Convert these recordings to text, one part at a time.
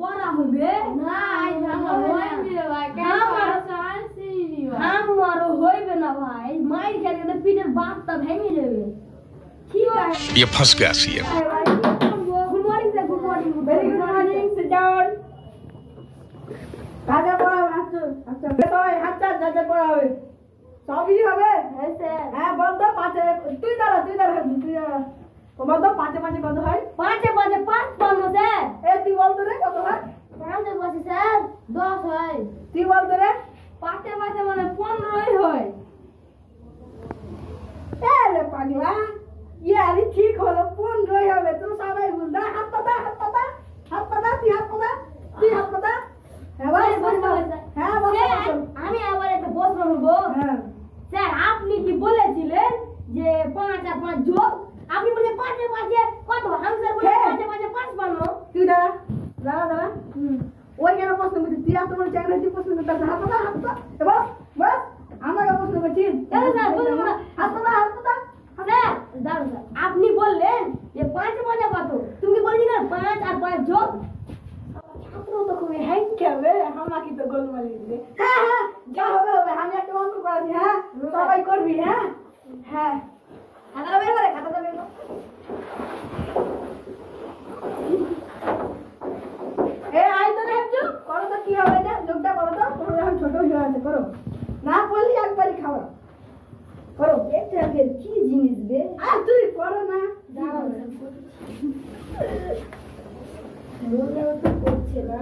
I তোর পড়া হবে না আই ভালো হইনি রে ভাই কেন আমার- আসিনি ভাই আমারও হইবে না ভাই মাইর খেলে কিন্তু পিঠের বাপটা ভেঙে যাবে ঠিক আছে ये फंस गया सी है good morning sir good morning very good morning sit down কাজে পড়া হবে আচ্ছা আচ্ছা সবাই আচ্ছা যাতে পড়া হবে সবই হবে হ্যাঁ স্যার হ্যাঁ বল তো পাঁচে তুই দাঁড়া তুই দাঁড়া তুই দাঁড়া ও বল তো পাঁচে পাঁচে কত হয় পাঁচে পাঁচে পাঁচ পানো di ba? আমাকে তো গোলমাল দিবে হ্যাঁ হ্যাঁ যা হবে হবে। আমি একটা অঙ্ক করাছি হ্যাঁ? সবাই করবি হ্যাঁ? হ্যাঁ। খাতাটা বের করে খাতাটা বের করে। এ আয় তো রে একটু। করো তো কি হবে এটা? যোগটা করো তো। তোমরা এখন ছোট হয়ে আছে করো। না করলে একবারই খাওয়া করো। এটা ফের কি জিনিস বে? আর তুই করো না। দাঁড়াও। করছে না।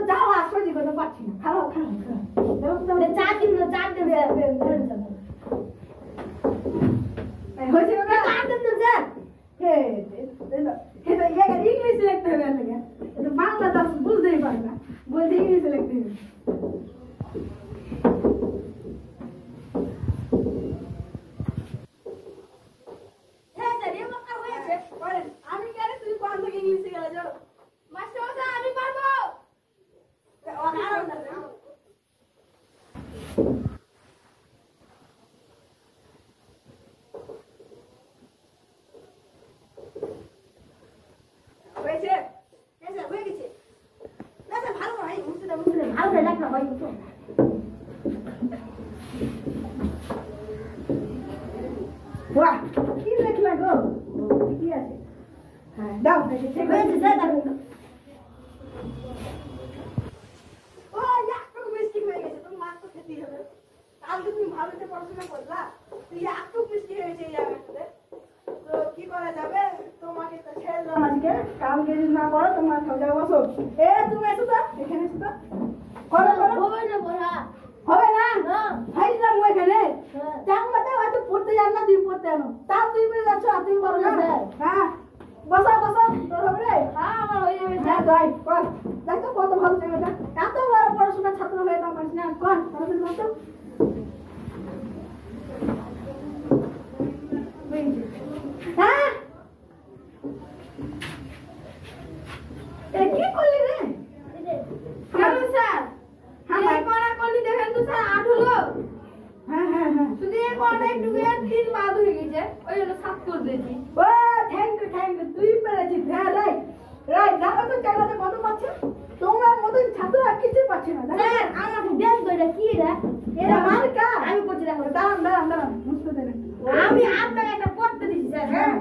واحد كيف لك لقوه؟ داو، بس زادة যাবে তোমাকে তো ছেড়ে আজকে। কালকে যদি না করো তোমার বসো এ তুমি এসো তো এখানে এসো তো। করো করো। হবে না পড়া হবে না? না হাইলাম ওইখানে হ্যাঁ। চাংলাতে হয়তো পড়তে জান না তুই পড়তে জানো তাও তুই বেড়ে যাচ্ছ আর তুমি পারো না। হ্যাঁ। হ্যাঁ। বসা বসা তোর হবে রে। হ্যাঁ আমার হয়ে যাবে। হ্যাঁ যাই কর। দেখো কত ভালো জায়গাটা। এত বড় পড়াশোনা ছাত্র হয়ে না। পারিস না কর হ্যাঁ এ কি করলি রে কেন স্যার হ্যাঁ, এই ভাই। করা করলি দেখেন তো স্যার আট হলো হ্যাঁ হ্যাঁ হ্যাঁ শুধু এই করাটা একটু গিয়ে তিন বাদ হয়ে গেছে ওই জন্য সাত করে দিয়েছি ও থ্যাংক ইউ থ্যাংক ইউ তুই পেরেছিস হ্যাঁ রাইট রাইট দেখো তো চাকরিতে কত পাচ্ছে তোমার মতন ছাত্ররা কিছু পাচ্ছে না দেখো? স্যার আমাকে দেন তো এটা কি রে এরা মার কা আমি করছি দেখো দাঁড়ান দাঁড়ান দাঁড়ান বুঝতে আমি আপনাকে একটা পড়তে দিছি স্যার হ্যাঁ?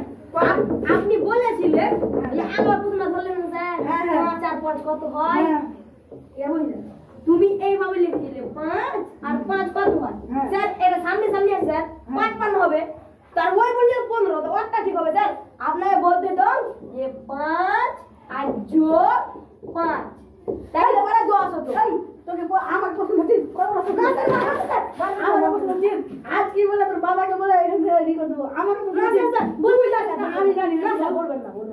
আপনি বলেছিলেন যে আমার প্রশ্ন ধরলেন স্যার। হ্যাঁ, হ্যাঁ। পাঁচ পাঁচ কত হয়? হ্যাঁ। এমন তুমি এইভাবে লিখছিলে পাঁচ আর পাঁচ কত হয়? হ্যাঁ। স্যার এটা সামনে সামনে আছে স্যার। পাঁচ পান হবে। তার ওই বললে পনেরো তো ওরটা ঠিক হবে স্যার। আপনাকে বলতে তো যে পাঁচ আর যোগ পাঁচ। তাহলে ওরা দশ হতো। তোকে আমার প্রশ্ন আমার প্রশ্ন আজ কি বলে তোর বাবাকে বলে এখান থেকে রেডি করে দেবো? আমার বলবি না, আমি জানি না, বলবেন না, বলুন।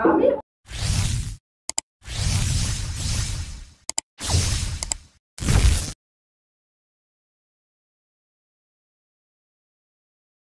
আমি